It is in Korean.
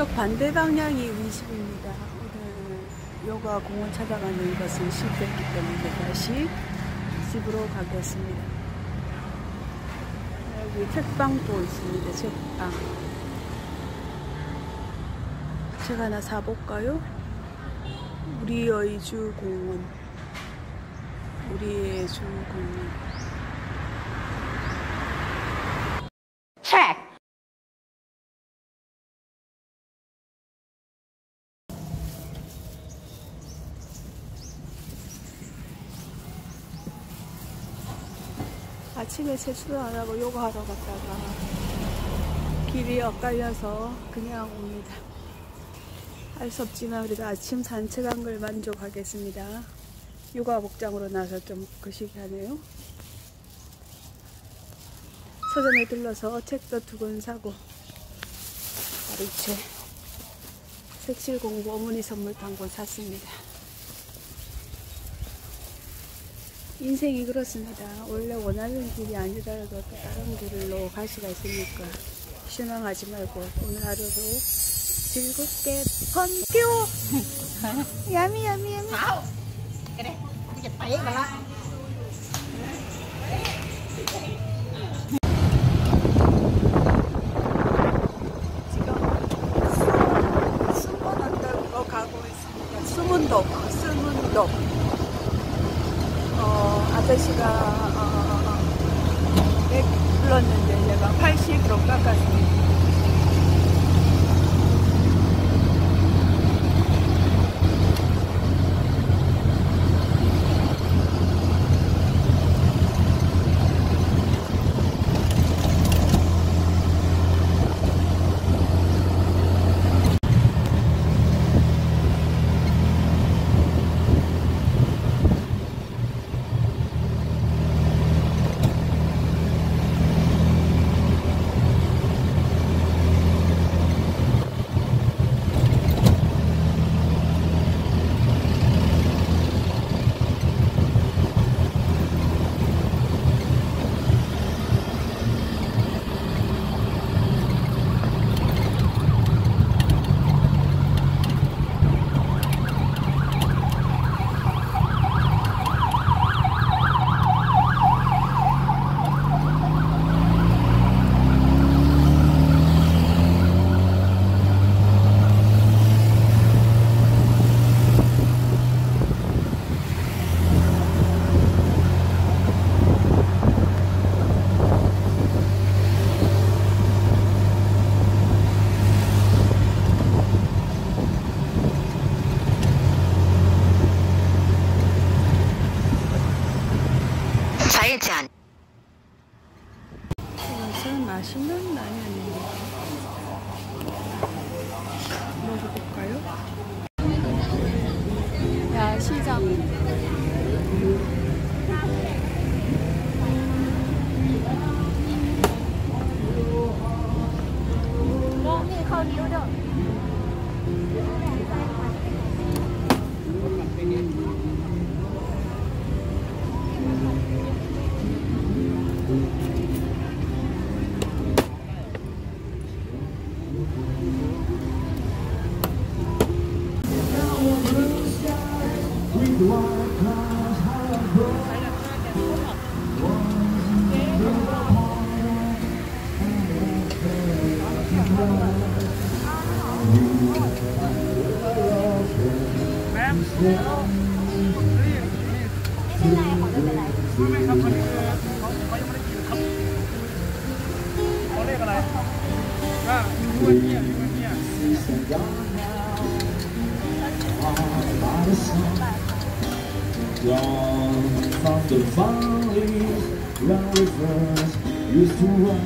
저쪽 반대 방향이 우리 집입니다. 오늘 요가 공원 찾아가는 것은 실패했기 때문에 다시 집으로 가겠습니다. 여기 책방도 있습니다. 책방. 책 하나 사볼까요? 우리의 주 공원. 우리의 주 공원. 아침에 세수도 안 하고 요가하러 갔다가 길이 엇갈려서 그냥 옵니다. 할 수 없지만 그래도 아침 산책한 걸 만족하겠습니다. 요가 복장으로 나서 좀 거시기하네요. 서점에 들러서 책도 두 권 사고 마리체 색칠 공부 어머니 선물 단권 샀습니다. 인생이 그렇습니다. 원래 원하는 길이 아니더라도 또 다른 길로 갈 수가 있으니까 실망하지 말고 오늘 하루도 즐겁게 번뷰 야미 야미 야미 dịch tẩy mà lá. 지금 숨은 언덕으로 가고 있습니다. 수문동, 수문동. 어, 아저씨가 어, 어, 어, 100 불렀는데 제가 80으로 깎았습니다. By the sun Gone from the valleys where rivers used to run.